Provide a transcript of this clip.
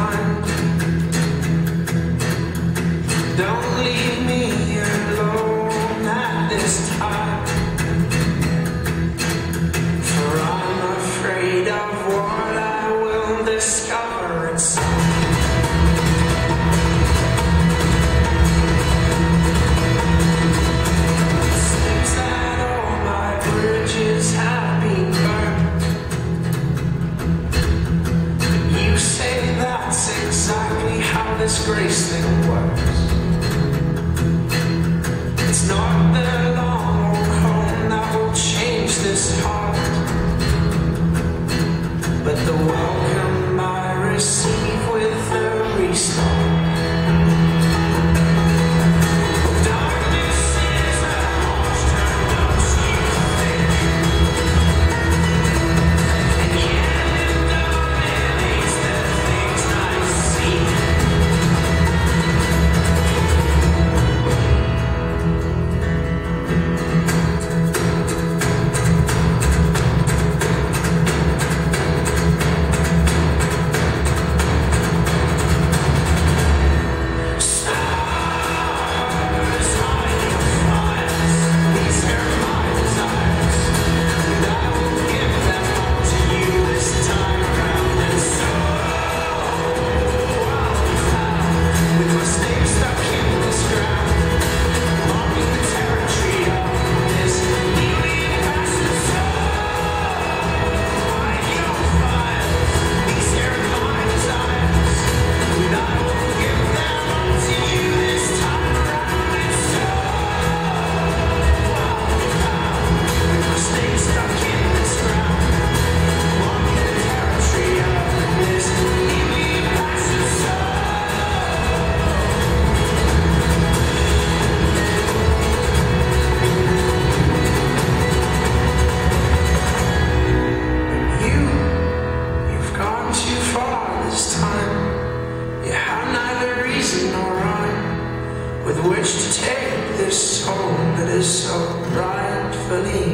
time. this grace that works. It's not the long home that will change this heart, but the welcome. With which to take this soul that is so rightfully mine.